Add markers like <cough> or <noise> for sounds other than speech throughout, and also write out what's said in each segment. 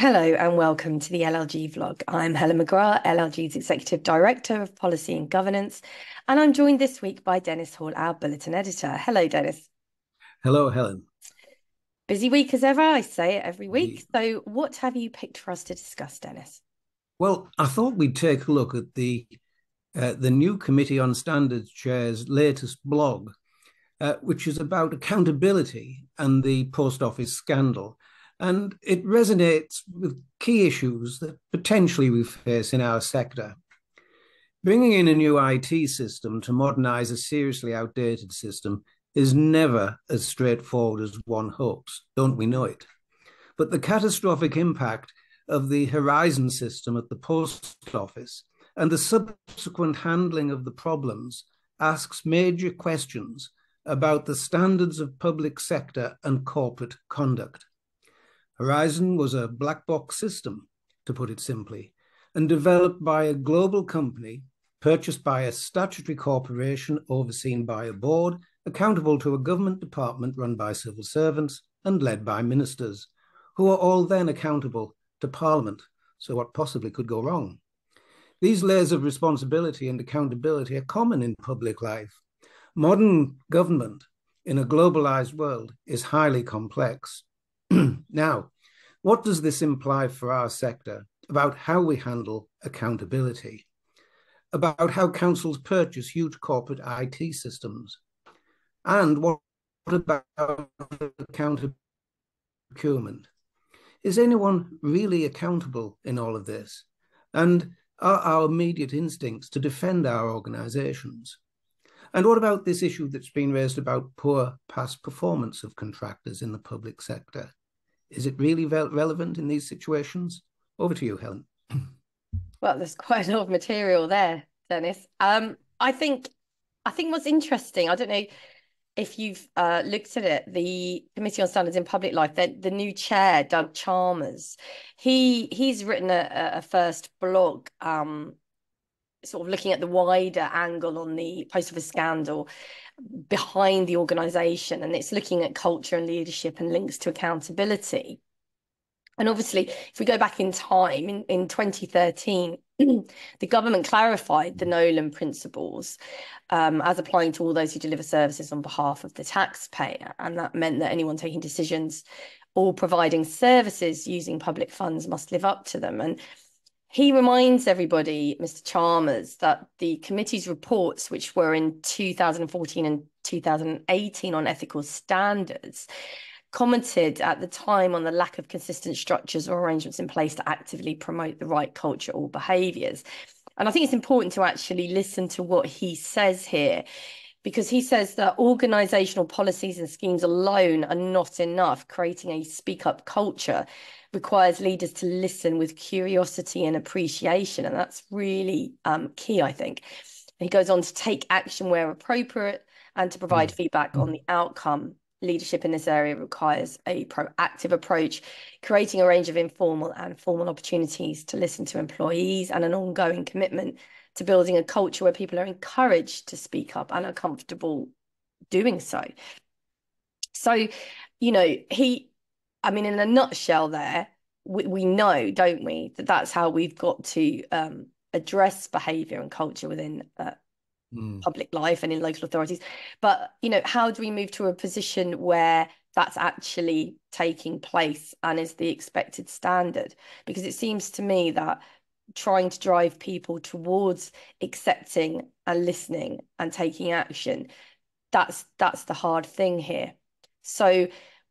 Hello and welcome to the LLG vlog. I'm Helen McGrath, LLG's Executive Director of Policy and Governance, and I'm joined this week by Dennis Hall, our Bulletin Editor. Hello, Dennis. Hello, Helen. Busy week as ever, I say it every week. So, what have you picked for us to discuss, Dennis? Well, I thought we'd take a look at the uh, the new Committee on Standards Chair's latest blog, uh, which is about accountability and the post office scandal. And it resonates with key issues that potentially we face in our sector. Bringing in a new IT system to modernize a seriously outdated system is never as straightforward as one hopes, don't we know it? But the catastrophic impact of the Horizon system at the post office and the subsequent handling of the problems asks major questions about the standards of public sector and corporate conduct. Horizon was a black box system, to put it simply, and developed by a global company, purchased by a statutory corporation overseen by a board, accountable to a government department run by civil servants and led by ministers, who are all then accountable to Parliament. So, what possibly could go wrong? These layers of responsibility and accountability are common in public life. Modern government in a globalized world is highly complex. <clears throat> now, what does this imply for our sector about how we handle accountability? About how councils purchase huge corporate IT systems? And what about accountability procurement? Is anyone really accountable in all of this? And are our immediate instincts to defend our organizations? And what about this issue that's been raised about poor past performance of contractors in the public sector? Is it really relevant in these situations? Over to you, Helen. <clears throat> Well, there's quite a lot of material there, Dennis. Um, I think, I think what's interesting, I don't know if you've uh, looked at it, the Committee on Standards in Public Life, the, the new chair, Doug Chalmers, he he's written a, a first blog um, sort of looking at the wider angle on the post office scandal behind the organization and it's looking at culture and leadership and links to accountability. And obviously if we go back in time in, in 2013 <clears throat> the government clarified the nolan principles um, as applying to all those who deliver services on behalf of the taxpayer. And that meant that anyone taking decisions or providing services using public funds must live up to them. And he reminds everybody, Mr. Chalmers, that the committee's reports, which were in 2014 and 2018 on ethical standards, commented at the time on the lack of consistent structures or arrangements in place to actively promote the right culture or behaviours. And I think it's important to actually listen to what he says here because he says that organizational policies and schemes alone are not enough, creating a speak up culture requires leaders to listen with curiosity and appreciation. And that's really um, key, I think. He goes on to take action where appropriate and to provide mm. feedback mm. on the outcome. Leadership in this area requires a proactive approach, creating a range of informal and formal opportunities to listen to employees and an ongoing commitment to building a culture where people are encouraged to speak up and are comfortable doing so. So, you know, he I mean, in a nutshell, there we, we know, don't we, that that's how we've got to um, address behaviour and culture within uh, mm. public life and in local authorities. But you know, how do we move to a position where that's actually taking place and is the expected standard? Because it seems to me that trying to drive people towards accepting and listening and taking action that's that's the hard thing here so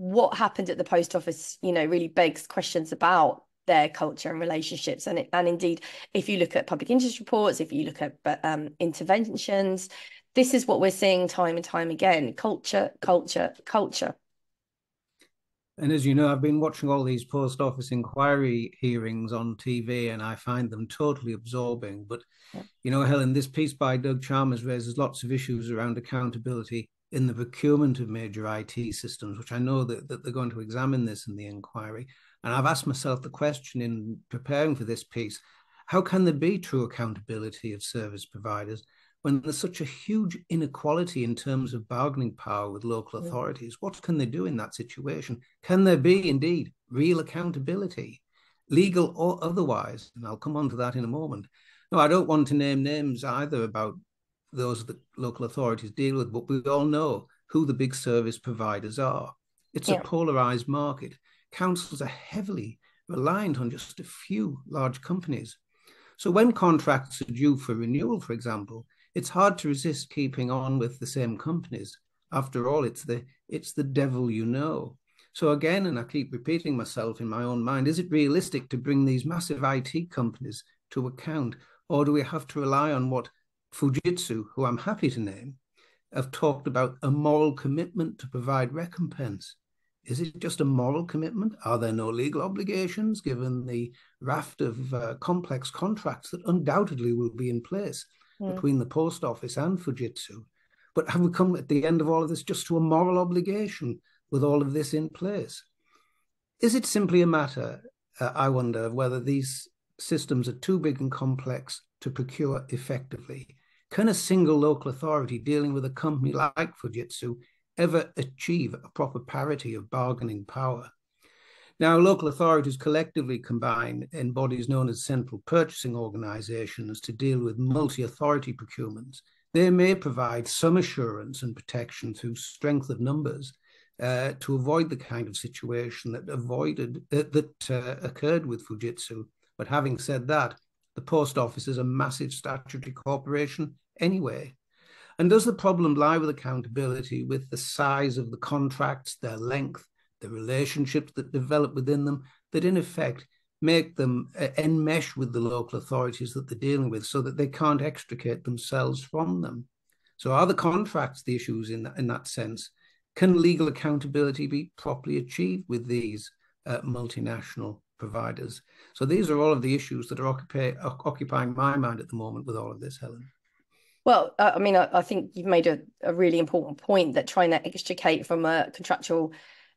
what happened at the post office, you know, really begs questions about their culture and relationships. And, it, and indeed, if you look at public interest reports, if you look at um, interventions, this is what we're seeing time and time again culture, culture, culture. And as you know, I've been watching all these post office inquiry hearings on TV and I find them totally absorbing. But, you know, Helen, this piece by Doug Chalmers raises lots of issues around accountability in the procurement of major IT systems, which I know that, that they're going to examine this in the inquiry. And I've asked myself the question in preparing for this piece how can there be true accountability of service providers when there's such a huge inequality in terms of bargaining power with local mm. authorities? What can they do in that situation? Can there be indeed real accountability? legal or otherwise. And I'll come on to that in a moment. No, I don't want to name names either about those that local authorities deal with, but we all know who the big service providers are. It's yeah. a polarized market. Councils are heavily reliant on just a few large companies. So when contracts are due for renewal, for example, it's hard to resist keeping on with the same companies. After all, it's the it's the devil you know. So again, and I keep repeating myself in my own mind, is it realistic to bring these massive IT companies to account, or do we have to rely on what Fujitsu, who I'm happy to name, have talked about a moral commitment to provide recompense? Is it just a moral commitment? Are there no legal obligations given the raft of uh, complex contracts that undoubtedly will be in place mm. between the post office and Fujitsu? But have we come at the end of all of this just to a moral obligation with all of this in place? Is it simply a matter, uh, I wonder, of whether these systems are too big and complex to procure effectively? Can a single local authority dealing with a company like Fujitsu ever achieve a proper parity of bargaining power? Now, local authorities collectively combine in bodies known as central purchasing organizations to deal with multi authority procurements. They may provide some assurance and protection through strength of numbers, uh, to avoid the kind of situation that avoided uh, that uh, occurred with Fujitsu. But having said that, the post office is a massive statutory corporation anyway. And does the problem lie with accountability, with the size of the contracts, their length, the relationships that develop within them, that in effect make them uh, enmesh with the local authorities that they're dealing with so that they can't extricate themselves from them? So are the contracts the issues in, in that sense? Can legal accountability be properly achieved with these uh, multinational providers? So these are all of the issues that are occupy, occupying my mind at the moment with all of this, Helen. Well, I mean, I, I think you've made a, a, really important point that trying to extricate from a contractual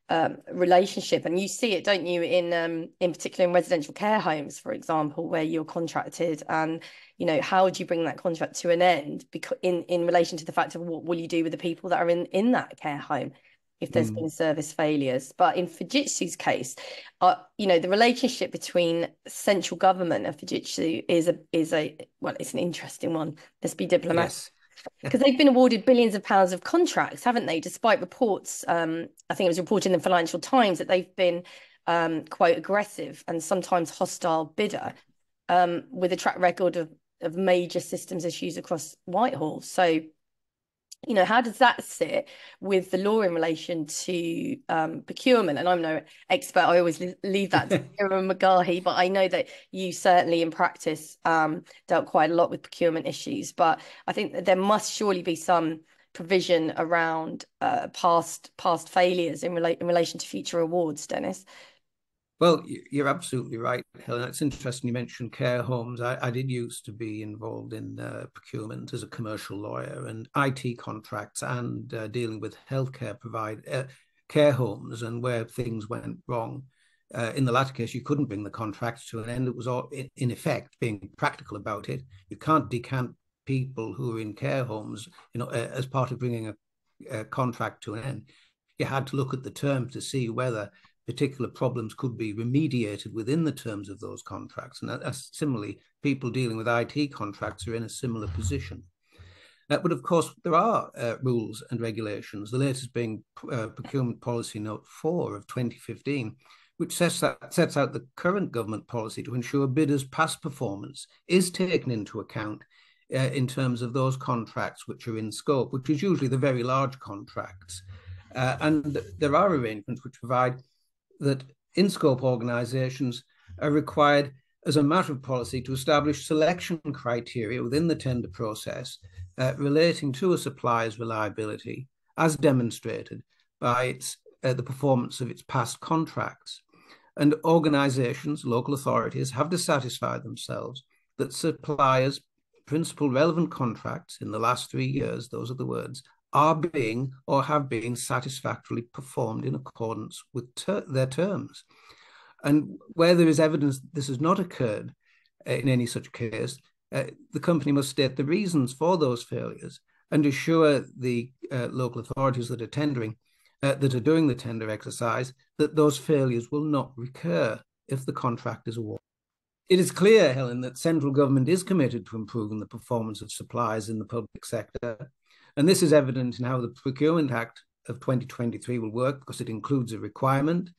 um, relationship, and you see it, don't you, in um, in particular in residential care homes, for example, where you're contracted, and you know how do you bring that contract to an end? Because in in relation to the fact of what will you do with the people that are in in that care home? If there's mm. been service failures. But in Fujitsu's case, uh, you know, the relationship between central government and Fujitsu is a is a well, it's an interesting one. Let's be diplomatic. Yes <laughs> because they've been awarded billions of pounds of contracts, haven't they? Despite reports, um, I think it was reported in the Financial Times that they've been um, quite aggressive and sometimes hostile bidder um, with a track record of, of major systems issues across Whitehall. So you know, how does that sit with the law in relation to um, procurement? And I'm no expert. I always leave that to <laughs> Kieran McGahey, but I know that you certainly in practice um, dealt quite a lot with procurement issues. But I think that there must surely be some provision around uh, past past failures in, rela- in relation to future awards, Dennis. Well, you're absolutely right, Helen. It's interesting you mentioned care homes. I, I did used to be involved in uh, procurement as a commercial lawyer and IT contracts and uh, dealing with healthcare provide uh, care homes and where things went wrong. Uh, in the latter case, you couldn't bring the contract to an end. It was all, in, effect, being practical about it. You can't decant people who are in care homes, you know, as part of bringing a, a contract to an end. You had to look at the terms to see whether particular problems could be remediated within the terms of those contracts. And that, similarly, people dealing with IT contracts are in a similar position. Uh, but of course, there are uh, rules and regulations, the latest being uh, Procurement Policy Note 4 of 2015, which sets, that, sets out the current government policy to ensure bidders' past performance is taken into account uh, in terms of those contracts which are in scope, which is usually the very large contracts. Uh, and there are arrangements which provide that in scope organizations are required as a matter of policy to establish selection criteria within the tender process uh, relating to a supplier's reliability as demonstrated by its, uh, the performance of its past contracts. And organizations, local authorities, have to satisfy themselves that suppliers' principal relevant contracts in the last three years, those are the words, are being or have been satisfactorily performed in accordance with ter- their terms. And where there is evidence this has not occurred uh, in any such case, uh, the company must state the reasons for those failures and assure the uh, local authorities that are tendering, uh, that are doing the tender exercise, that those failures will not recur. if the contract is awarded. It is clear, Helen, that central government is committed to improving the performance of suppliers in the public sector. And this is evident in how the Procurement Act of 2023 will work because it includes a requirement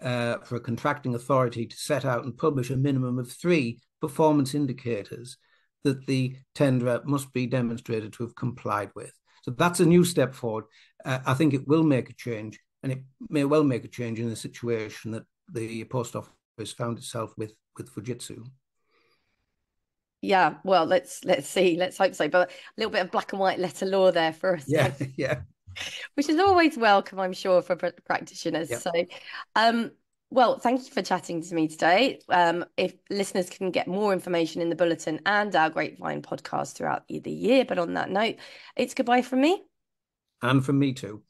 uh, for a contracting authority to set out and publish a minimum of three performance indicators that the tenderer must be demonstrated to have complied with. So that's a new step forward. Uh, I think it will make a change, and it may well make a change in the situation that the post office found itself with with Fujitsu. Yeah, well, let's let's see, let's hope so. But a little bit of black and white letter law there for us. Yeah, <laughs> yeah. <laughs> Which is always welcome, I'm sure, for practitioners. Yep. So, um, well, thank you for chatting to me today. Um, if listeners can get more information in the bulletin and our Grapevine podcast throughout the year, but on that note, it's goodbye from me. And from me too.